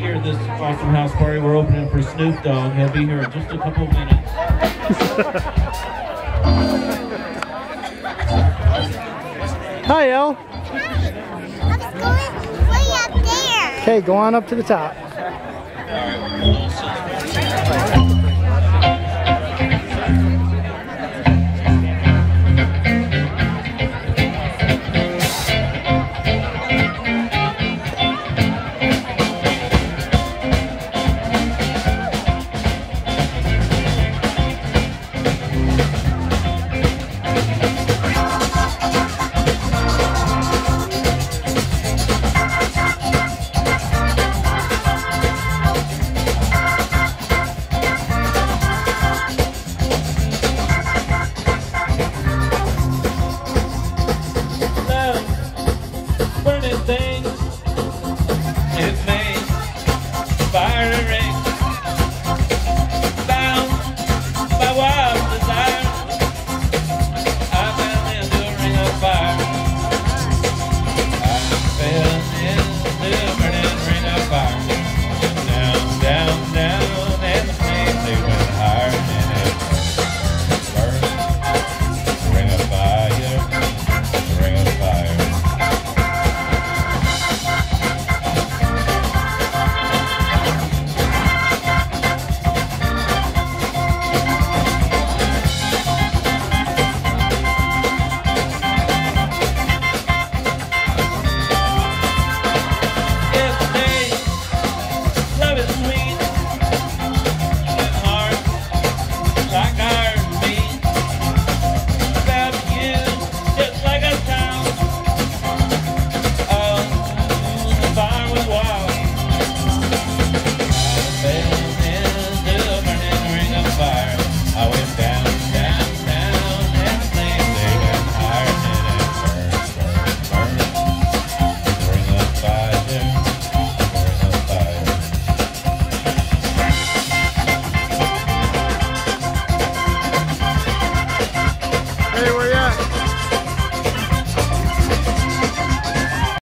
of this awesome house party. We're opening for Snoop Dogg. He'll be here in just a couple of minutes. Hi, El. I was going way up there. Okay, go on up to the top. Hey, where you at?